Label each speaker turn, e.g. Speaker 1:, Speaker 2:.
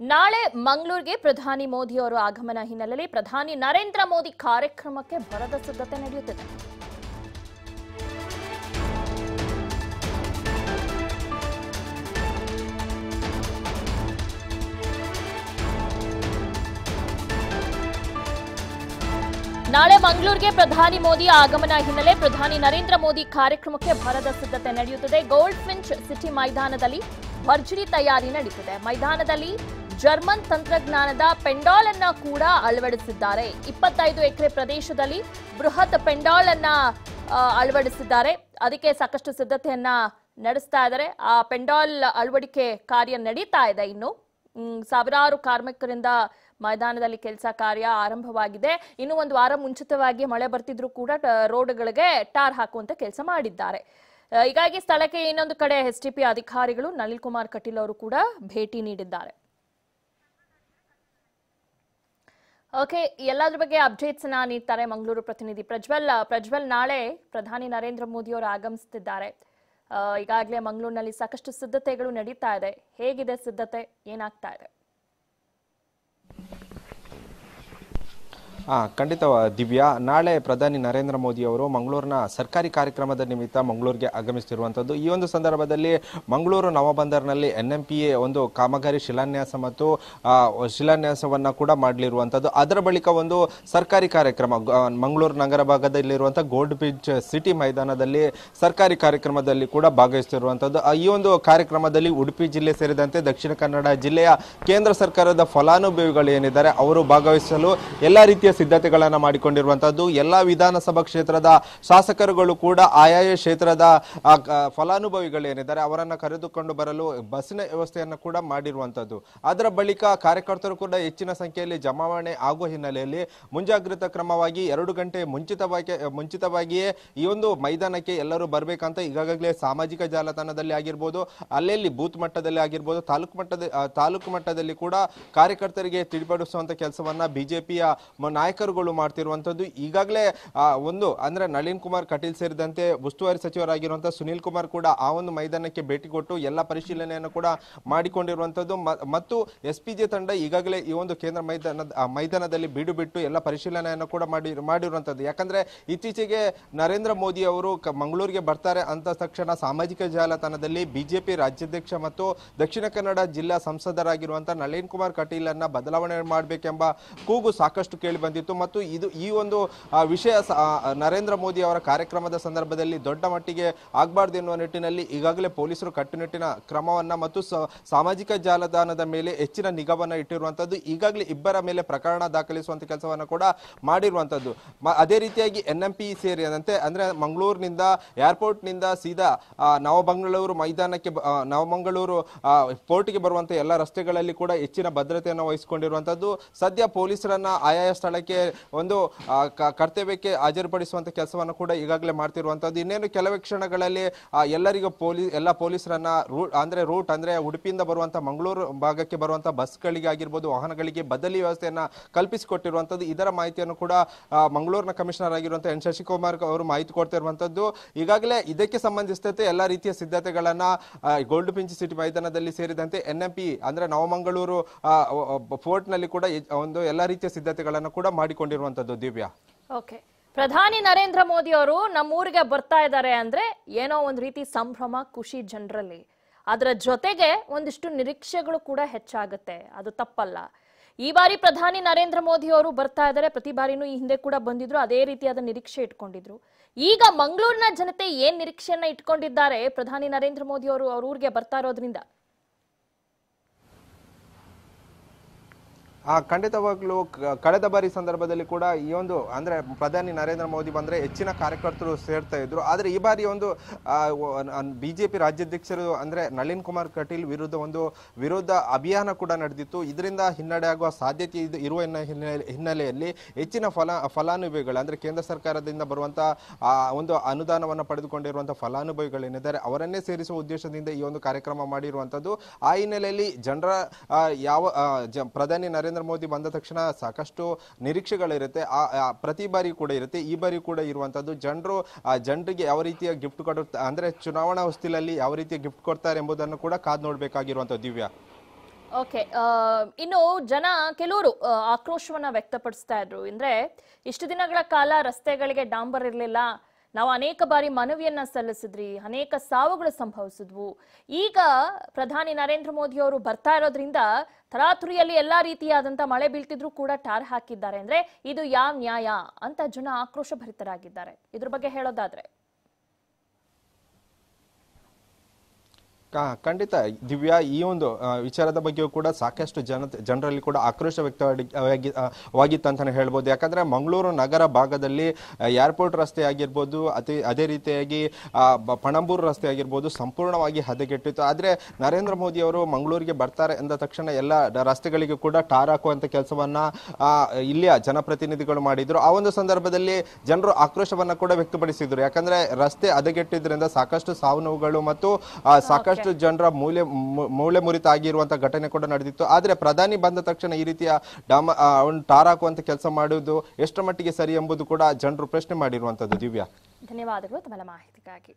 Speaker 1: ನಾಳೆ ಮಂಗಳೂರಿಗೆ ಪ್ರಧಾನಿ ಮೋದಿ ಅವರು ಆಗಮನ ಹಿನ್ನೆಲೆಯಲ್ಲಿ ಪ್ರಧಾನಿ ನರೇಂದ್ರ ಮೋದಿ ಕಾರ್ಯಕ್ರಮಕ್ಕೆ ಭರದ ಸಿದ್ಧತೆ ನಡೆಯುತ್ತಿದೆ. ನಾಳೆ ಮಂಗಳೂರಿಗೆ ಪ್ರಧಾನಿ ಮೋದಿ ಆಗಮನ ಹಿನ್ನೆಲೆ ಪ್ರಧಾನಿ ನರೇಂದ್ರ ಮೋದಿ ಕಾರ್ಯಕ್ರಮಕ್ಕೆ ಭರದ ಸಿದ್ಧತೆ ನಡೆಯುತ್ತಿದೆ. ಗೋಲ್ಡ್ ಫಿಂಚ್ ಸಿಟಿ ಮೈದಾನದಲ್ಲಿ ಭರ್ಜರಿ ತಯಾರಿ ನಡೆಸಿದೆ ಮೈದಾನದಲ್ಲಿ ಜರ್ಮನ್ ತಂತ್ರಜ್ಞಾನದ ಪೆಂಡಾಲ್ ಅನ್ನ ಕೂಡ ಅಳವಡಿಸಿದ್ದಾರೆ. ಇಪ್ಪತ್ತೈದು ಎಕರೆ ಪ್ರದೇಶದಲ್ಲಿ ಬೃಹತ್ ಪೆಂಡಾಲ್ ಅನ್ನ ಅಳವಡಿಸಿದ್ದಾರೆ. ಅದಕ್ಕೆ ಸಾಕಷ್ಟು ಸಿದ್ಧತೆಯನ್ನ ನಡೆಸ್ತಾ ಇದ್ದಾರೆ. ಆ ಪೆಂಡಾಲ್ ಅಳವಡಿಕೆ ಕಾರ್ಯ ನಡೀತಾ ಇದೆ ಇನ್ನು. ಸಾವಿರಾರು ಕಾರ್ಮಿಕರಿಂದ ಮೈದಾನದಲ್ಲಿ ಕೆಲಸ ಕಾರ್ಯ ಆರಂಭವಾಗಿದೆ. ಇನ್ನು ಒಂದು ವಾರ ಮುಂಚಿತವಾಗಿ ಮಳೆ ಬರ್ತಿದ್ರು ಕೂಡ ರೋಡ್ಗಳಿಗೆ ಟಾರ್ ಹಾಕುವಂತ ಕೆಲಸ ಮಾಡಿದ್ದಾರೆ. ಹೀಗಾಗಿ ಸ್ಥಳಕ್ಕೆ ಇನ್ನೊಂದು ಕಡೆ ಎಸ್ಟಿಪಿ ಅಧಿಕಾರಿಗಳು ನಳಿನ್ ಕುಮಾರ್ ಕಟೀಲ್ ಅವರು ಕೂಡ ಭೇಟಿ ನೀಡಿದ್ದಾರೆ. ಓಕೆ, ಎಲ್ಲದ್ರ ಬಗ್ಗೆ ಅಪ್ಡೇಟ್ಸ್ನ ನೀಡ್ತಾರೆ ಮಂಗಳೂರು ಪ್ರತಿನಿಧಿ ಪ್ರಜ್ವಲ್. ಪ್ರಜ್ವಲ್, ನಾಳೆ ಪ್ರಧಾನಿ ನರೇಂದ್ರ ಮೋದಿ ಅವರು ಆಗಮಿಸುತ್ತಿದ್ದಾರೆ ಈಗಾಗಲೇ ಮಂಗಳೂರಿನಲ್ಲಿ ಸಾಕಷ್ಟು ಸಿದ್ಧತೆಗಳು ನಡೀತಾ ಇದೆ. ಹೇಗಿದೆ ಸಿದ್ಧತೆ? ಏನಾಗ್ತಾ ಇದೆ?
Speaker 2: ಖಂಡಿತ ದಿವ್ಯಾ. ನಾಳೆ ಪ್ರಧಾನಿ ನರೇಂದ್ರ ಮೋದಿ ಅವರು ಮಂಗಳೂರಿನ ಸರ್ಕಾರಿ ಕಾರ್ಯಕ್ರಮದ ನಿಮಿತ್ತ ಮಂಗಳೂರಿಗೆ ಆಗಮಿಸುತ್ತಿರುವಂಥದ್ದು. ಈ ಒಂದು ಸಂದರ್ಭದಲ್ಲಿ ಮಂಗಳೂರು ನವಬಂದರ್ನಲ್ಲಿ ಎನ್ ಎಂ ಪಿ ಎ ಒಂದು ಕಾಮಗಾರಿ ಶಿಲಾನ್ಯಾಸ ಮತ್ತು ಶಿಲಾನ್ಯಾಸವನ್ನು ಕೂಡ ಮಾಡಲಿರುವಂಥದ್ದು. ಅದರ ಬಳಿಕ ಒಂದು ಸರ್ಕಾರಿ ಕಾರ್ಯಕ್ರಮ ಮಂಗಳೂರು ನಗರ ಭಾಗದಲ್ಲಿರುವಂಥ ಗೋಲ್ಡ್ ಬ್ರಿಡ್ಜ್ ಸಿಟಿ ಮೈದಾನದಲ್ಲಿ ಸರ್ಕಾರಿ ಕಾರ್ಯಕ್ರಮದಲ್ಲಿ ಕೂಡ ಭಾಗವಹಿಸುತ್ತಿರುವಂಥದ್ದು. ಈ ಒಂದು ಕಾರ್ಯಕ್ರಮದಲ್ಲಿ ಉಡುಪಿ ಜಿಲ್ಲೆ ಸೇರಿದಂತೆ ದಕ್ಷಿಣ ಕನ್ನಡ ಜಿಲ್ಲೆಯ ಕೇಂದ್ರ ಸರ್ಕಾರದ ಫಲಾನುಭವಿಗಳು ಏನಿದ್ದಾರೆ, ಅವರು ಭಾಗವಹಿಸಲು ಎಲ್ಲ ರೀತಿಯ ಸಿದ್ಧತೆಗಳನ್ನು ಮಾಡಿಕೊಂಡಿರುವಂಥದ್ದು ಎಲ್ಲ ವಿಧಾನಸಭಾ ಕ್ಷೇತ್ರದ ಶಾಸಕರುಗಳು ಕೂಡ ಆಯಾಯ ಕ್ಷೇತ್ರದ ಫಲಾನುಭವಿಗಳೇನಿದ್ದಾರೆ ಅವರನ್ನು ಕರೆದುಕೊಂಡು ಬರಲು ಬಸ್ಸಿನ ವ್ಯವಸ್ಥೆಯನ್ನು ಕೂಡ ಮಾಡಿರುವಂತದ್ದು ಅದರ ಬಳಿಕ ಕಾರ್ಯಕರ್ತರು ಕೂಡ ಹೆಚ್ಚಿನ ಸಂಖ್ಯೆಯಲ್ಲಿ ಜಮಾವಣೆ ಆಗುವ ಹಿನ್ನೆಲೆಯಲ್ಲಿ ಮುಂಜಾಗ್ರತಾ ಕ್ರಮವಾಗಿ ಎರಡು ಗಂಟೆ ಮುಂಚಿತವಾಗಿ, ಮುಂಚಿತವಾಗಿಯೇ ಈ ಒಂದು ಮೈದಾನಕ್ಕೆ ಎಲ್ಲರೂ ಬರಬೇಕಂತ ಈಗಾಗಲೇ ಸಾಮಾಜಿಕ ಜಾಲತಾಣದಲ್ಲಿ ಆಗಿರ್ಬೋದು, ಅಲ್ಲಲ್ಲಿ ಬೂತ್ ಮಟ್ಟದಲ್ಲಿ ಆಗಿರ್ಬೋದು, ತಾಲೂಕು ಮಟ್ಟದ, ತಾಲೂಕು ಮಟ್ಟದಲ್ಲಿ ಕೂಡ ಕಾರ್ಯಕರ್ತರಿಗೆ ತಿಳಿಪಡಿಸುವಂತ ಕೆಲಸವನ್ನ ಬಿಜೆಪಿಯ ನಾಯಕರುಗಳು ಮಾಡ್ತಿರುವಂಥದ್ದು ಈಗಾಗಲೇ ಒಂದು, ಅಂದರೆ ನಳಿನ್ ಕುಮಾರ್ ಕಟೀಲ್ ಸೇರಿದಂತೆ ಉಸ್ತುವಾರಿ ಸಚಿವರಾಗಿರುವಂಥ ಸುನೀಲ್ ಕುಮಾರ್ ಕೂಡ ಆ ಒಂದು ಮೈದಾನಕ್ಕೆ ಭೇಟಿ ಕೊಟ್ಟು ಎಲ್ಲ ಪರಿಶೀಲನೆಯನ್ನು ಕೂಡ ಮಾಡಿಕೊಂಡಿರುವಂಥದ್ದು. ಮತ್ತು ಎಸ್ ಪಿ ಜೆ ತಂಡ ಈಗಾಗಲೇ ಈ ಒಂದು ಕೇಂದ್ರ ಮೈದಾನದ ಮೈದಾನದಲ್ಲಿ ಬೀಡು ಬಿಟ್ಟು ಎಲ್ಲ ಪರಿಶೀಲನೆಯನ್ನು ಕೂಡ ಮಾಡಿ, ಮಾಡಿರುವಂಥದ್ದು. ಯಾಕಂದರೆ ಇತ್ತೀಚೆಗೆ ನರೇಂದ್ರ ಮೋದಿ ಅವರು ಮಂಗಳೂರಿಗೆ ಬರ್ತಾರೆ ಅಂತ ತಕ್ಷಣ ಸಾಮಾಜಿಕ ಜಾಲತಾಣದಲ್ಲಿ ಬಿಜೆಪಿ ರಾಜ್ಯಾಧ್ಯಕ್ಷ ಮತ್ತು ದಕ್ಷಿಣ ಕನ್ನಡ ಜಿಲ್ಲಾ ಸಂಸದರಾಗಿರುವಂಥ ನಳಿನ್ ಕುಮಾರ್ ಕಟೀಲ್ ಅನ್ನ ಬದಲಾವಣೆ ಮಾಡಬೇಕೆಂಬ ಕೂಗು ಸಾಕಷ್ಟು ಕೇಳಿ ಬಂದಿತ್ತು ಮತ್ತು ಇದು ಈ ಒಂದು ವಿಷಯ ನರೇಂದ್ರ ಮೋದಿ ಅವರ ಕಾರ್ಯಕ್ರಮದ ಸಂದರ್ಭದಲ್ಲಿ ದೊಡ್ಡ ಮಟ್ಟಿಗೆ ಆಗಬಾರ್ದು ಎನ್ನುವ ನಿಟ್ಟಿನಲ್ಲಿ ಈಗಾಗಲೇ ಪೊಲೀಸರು ಕಟ್ಟುನಿಟ್ಟಿನ ಕ್ರಮವನ್ನು ಮತ್ತು ಸಾಮಾಜಿಕ ಜಾಲತಾಣದ ಮೇಲೆ ಹೆಚ್ಚಿನ ನಿಗಾವನ್ನು ಇಟ್ಟಿರುವಂಥದ್ದು, ಈಗಾಗಲೇ ಇಬ್ಬರ ಮೇಲೆ ಪ್ರಕರಣ ದಾಖಲಿಸುವಂಥ ಕೆಲಸವನ್ನು ಕೂಡ ಮಾಡಿರುವಂಥದ್ದು. ಅದೇ ರೀತಿಯಾಗಿ ಎನ್ ಎಂ ಪಿ ಸೇರಿದಂತೆ, ಅಂದರೆ ಮಂಗಳೂರಿನಿಂದ ಏರ್ಪೋರ್ಟ್ನಿಂದ ಸೀದಾ ನವಮಂಗಳೂರು ಮೈದಾನಕ್ಕೆ ನವಮಂಗಳೂರು ಪೋರ್ಟ್ಗೆ ಬರುವಂಥ ಎಲ್ಲ ರಸ್ತೆಗಳಲ್ಲಿ ಕೂಡ ಹೆಚ್ಚಿನ ಭದ್ರತೆಯನ್ನು ವಹಿಸಿಕೊಂಡಿರುವಂಥದ್ದು. ಸದ್ಯ ಪೊಲೀಸರನ್ನು ಆಯಾಯ ಸ್ಥಳಕ್ಕೆ ಒಂದು ಕರ್ತವ್ಯಕ್ಕೆ ಹಾಜರುಪಡಿಸುವಂಥ ಕೆಲಸವನ್ನು ಕೂಡ ಈಗಾಗಲೇ ಮಾಡ್ತಿರುವಂತದ್ದು ಇನ್ನೇನು ಕೆಲವೇ ಕ್ಷಣಗಳಲ್ಲಿ ಎಲ್ಲರಿಗೂ ಪೊಲೀಸ್ ಎಲ್ಲ ಪೊಲೀಸರನ್ನ ರೂಟ್ ಅಂದ್ರೆ ರೂಟ್ ಅಂದರೆ ಉಡುಪಿಯಿಂದ ಬರುವಂತ ಮಂಗಳೂರು ಭಾಗಕ್ಕೆ ಬರುವಂತ ಬಸ್ಗಳಿಗೆ ಆಗಿರ್ಬೋದು, ವಾಹನಗಳಿಗೆ ಬದಲಿ ವ್ಯವಸ್ಥೆಯನ್ನು ಕಲ್ಪಿಸಿಕೊಟ್ಟಿರುವಂಥದ್ದು ಇದರ ಮಾಹಿತಿಯನ್ನು ಕೂಡ ಮಂಗಳೂರಿನ ಕಮಿಷನರ್ ಆಗಿರುವಂಥ ಎನ್ ಶಶಿಕುಮಾರ್ ಅವರು ಮಾಹಿತಿ ಕೊಡ್ತಿರುವಂತದ್ದು. ಈಗಾಗಲೇ ಇದಕ್ಕೆ ಸಂಬಂಧಿಸಿದಂತೆ ಎಲ್ಲ ರೀತಿಯ ಸಿದ್ಧತೆಗಳನ್ನ ಗೋಲ್ಡ್ ಪಿಂಚ್ ಸಿಟಿ ಮೈದಾನದಲ್ಲಿ ಸೇರಿದಂತೆ ಎನ್ ಎಂ ಪಿ ಅಂದ್ರೆ ನವಮಂಗಳೂರು ಫೋರ್ಟ್ನಲ್ಲಿ ಕೂಡ ಒಂದು ಎಲ್ಲ ರೀತಿಯ ಸಿದ್ಧತೆಗಳನ್ನು ಕೂಡ ಮಾಡಿಕೊಂಡಿರುವಂತದ್ದು ದಿವ್ಯಾ.
Speaker 1: ಓಕೆ ಪ್ರಧಾನಿ ನರೇಂದ್ರ ಮೋದಿ ಅವರು ನಮ್ಮೂರಿಗೆ ಬರ್ತಾ ಇದ್ದಾರೆ ಅಂದ್ರೆ ಏನೋ ಒಂದು ರೀತಿ ಸಂಭ್ರಮ, ಖುಷಿ ಜನರಲ್ಲಿ. ಅದರ ಜೊತೆಗೆ ಒಂದಿಷ್ಟು ನಿರೀಕ್ಷೆಗಳು ಕೂಡ ಹೆಚ್ಚಾಗುತ್ತೆ. ಅದು ತಪ್ಪಲ್ಲ. ಈ ಬಾರಿ ಪ್ರಧಾನಿ ನರೇಂದ್ರ ಮೋದಿ ಅವರು ಬರ್ತಾ ಇದ್ದಾರೆ. ಪ್ರತಿ ಬಾರಿನೂ ಈ ಹಿಂದೆ ಕೂಡ ಬಂದಿದ್ರು. ಅದೇ ರೀತಿಯಾದ ನಿರೀಕ್ಷೆ ಇಟ್ಕೊಂಡಿದ್ರು. ಈಗ ಮಂಗಳೂರಿನ ಜನತೆ ಏನ್ ನಿರೀಕ್ಷೆಯನ್ನ ಇಟ್ಕೊಂಡಿದ್ದಾರೆ ಪ್ರಧಾನಿ ನರೇಂದ್ರ ಮೋದಿ ಅವರು ಅವ್ರ ಊರಿಗೆ ಬರ್ತಾ ಇರೋದ್ರಿಂದ?
Speaker 2: ಆ, ಖಂಡಿತವಾಗ್ಲೂ ಕಳೆದ ಬಾರಿ ಸಂದರ್ಭದಲ್ಲಿ ಕೂಡ ಈ ಒಂದು, ಅಂದ್ರೆ ಪ್ರಧಾನಿ ನರೇಂದ್ರ ಮೋದಿ ಬಂದ್ರೆ ಹೆಚ್ಚಿನ ಕಾರ್ಯಕರ್ತರು ಸೇರ್ತಾ ಇದ್ರು. ಆದ್ರೆ ಈ ಬಾರಿ ಒಂದು ಬಿಜೆಪಿ ರಾಜ್ಯಾಧ್ಯಕ್ಷರು ಅಂದ್ರೆ ನಳಿನ್ ಕುಮಾರ್ ಕಟೀಲ್ ವಿರುದ್ಧ ಒಂದು ವಿರೋಧ ಅಭಿಯಾನ ಕೂಡ ನಡೆದಿತ್ತು. ಇದರಿಂದ ಹಿನ್ನಡೆ ಆಗುವ ಸಾಧ್ಯತೆ ಇರುವ ಹಿನ್ನೆಲೆ- ಹಿನ್ನೆಲೆಯಲ್ಲಿ ಹೆಚ್ಚಿನ ಫಲ, ಫಲಾನುಭವಿಗಳು, ಅಂದ್ರೆ ಕೇಂದ್ರ ಸರ್ಕಾರದಿಂದ ಬರುವಂತ, ಆ, ಒಂದು ಅನುದಾನವನ್ನು ಪಡೆದುಕೊಂಡಿರುವಂತಹ ಫಲಾನುಭವಿಗಳು ಏನಿದ್ದಾರೆ ಅವರನ್ನೇ ಸೇರಿಸುವ ಉದ್ದೇಶದಿಂದ ಈ ಒಂದು ಕಾರ್ಯಕ್ರಮ ಮಾಡಿರುವಂತದ್ದು. ಆ ಹಿನ್ನೆಲೆಯಲ್ಲಿ ಜನರ ಯಾವ ಜ- ಪ್ರಧಾನಿ ನರೇಂದ್ರ ಮೋದಿ ಬಂದ ತಕ್ಷಣ ಸಾಕಷ್ಟು ನಿರೀಕ್ಷೆಗಳಿರುತ್ತೆ. ಆ ಪ್ರತಿ ಬಾರಿ ಕೂಡ ಇರುತ್ತೆ. ಈ ಬಾರಿ ಕೂಡ ಇರುವಂಥದ್ದು ಜನರು ಜನರಿಗೆ ಯಾವ ರೀತಿಯ ಗಿಫ್ಟ್ ಕೊಡ, ಅಂದ್ರೆ ಚುನಾವಣಾ ಹೊಸ್ತಿಲಲ್ಲಿ ಯಾವ ರೀತಿಯ ಗಿಫ್ಟ್ ಕೊಡ್ತಾರೆ ಎಂಬುದನ್ನು ಕೂಡ ಕಾದು ನೋಡಬೇಕಾಗಿರುವಂಥ ದಿವ್ಯ.
Speaker 1: ಓಕೆ ಇನ್ನು ಜನ ಕೆಲವರು ಆಕ್ರೋಶವನ್ನ ವ್ಯಕ್ತಪಡಿಸ್ತಾ ಇದ್ರು. ಅಂದ್ರೆ ಇಷ್ಟು ದಿನಗಳ ಕಾಲ ರಸ್ತೆಗಳಿಗೆ ಡಾಂಬರ್ ಇರಲಿಲ್ಲ ನಾವು ಅನೇಕ ಬಾರಿ ಮನವಿಯನ್ನ ಸಲ್ಲಿಸಿದ್ರಿ, ಅನೇಕ ಸಾವುಗಳು ಸಂಭವಿಸಿದ್ವು. ಈಗ ಪ್ರಧಾನಿ ನರೇಂದ್ರ ಮೋದಿ ಅವರು ಬರ್ತಾ ಇರೋದ್ರಿಂದ ತರಾತುರಿಯಲ್ಲಿ ಎಲ್ಲಾ ರೀತಿಯಾದಂತ ಮಳೆ ಬೀಳ್ತಿದ್ರು ಕೂಡ ಟಾರ್ ಹಾಕಿದ್ದಾರೆ. ಅಂದ್ರೆ ಇದು ಯಾವ ನ್ಯಾಯ ಅಂತ ಜನ ಆಕ್ರೋಶ ಭರಿತರಾಗಿದ್ದಾರೆ. ಇದ್ರ ಬಗ್ಗೆ ಹೇಳೋದಾದ್ರೆ.
Speaker 2: ಖಂಡಿತ. ದಿವ್ಯಾ ಈ ಒಂದು ವಿಚಾರದ ಬಗ್ಗೆಯೂ ಕೂಡ ಸಾಕಷ್ಟು ಜನ ಜನರಲ್ಲಿ ಕೂಡ ಆಕ್ರೋಶ ವ್ಯಕ್ತವಾಗಿ ವಾಗಿತ್ತು ಅಂತಲೇ ಹೇಳ್ಬೋದು. ಯಾಕಂದ್ರೆ ಮಂಗಳೂರು ನಗರ ಭಾಗದಲ್ಲಿ ಏರ್ಪೋರ್ಟ್ ರಸ್ತೆ ಆಗಿರ್ಬೋದು ಅದೇ ಅದೇ ರೀತಿಯಾಗಿ ಪಣಂಬೂರು ರಸ್ತೆ ಆಗಿರ್ಬೋದು ಸಂಪೂರ್ಣವಾಗಿ ಹದಗೆಟ್ಟಿತ್ತು. ಆದರೆ ನರೇಂದ್ರ ಮೋದಿ ಅವರು ಮಂಗಳೂರಿಗೆ ಬರ್ತಾರೆ ಎಂದ ತಕ್ಷಣ ಎಲ್ಲ ರಸ್ತೆಗಳಿಗೆ ಕೂಡ ಟಾರ್ ಹಾಕುವಂತ ಕೆಲಸವನ್ನ ಇಲ್ಲಿಯ ಜನಪ್ರತಿನಿಧಿಗಳು ಮಾಡಿದ್ರು. ಆ ಒಂದು ಸಂದರ್ಭದಲ್ಲಿ ಜನರು ಆಕ್ರೋಶವನ್ನ ಕೂಡ ವ್ಯಕ್ತಪಡಿಸಿದ್ರು. ಯಾಕಂದ್ರೆ ರಸ್ತೆ ಹದಗೆಟ್ಟಿದ್ರಿಂದ ಸಾಕಷ್ಟು ಸಾವು ನೋವುಗಳು ಮತ್ತು ಆ, ಸಾಕಷ್ಟು ಜನರ ಮೂಲೆ ಮೂಳೆ ಮುರಿತ ಆಗಿರುವಂತಹ ಘಟನೆ ಕೂಡ ನಡೆದಿತ್ತು. ಆದ್ರೆ ಪ್ರಧಾನಿ ಬಂದ ತಕ್ಷಣ ಈ ರೀತಿಯ ಡಾಮ ಟಾರ್ ಹಾಕುವಂತ ಕೆಲಸ ಮಾಡುವುದು ಎಷ್ಟರ ಮಟ್ಟಿಗೆ ಸರಿ ಎಂಬುದು ಕೂಡ ಜನರು ಪ್ರಶ್ನೆ ಮಾಡಿರುವಂತದ್ದು ದಿವ್ಯಾ.
Speaker 1: ಧನ್ಯವಾದಗಳು ತಮ್ಮ ಮಾಹಿತಿಗಾಗಿ.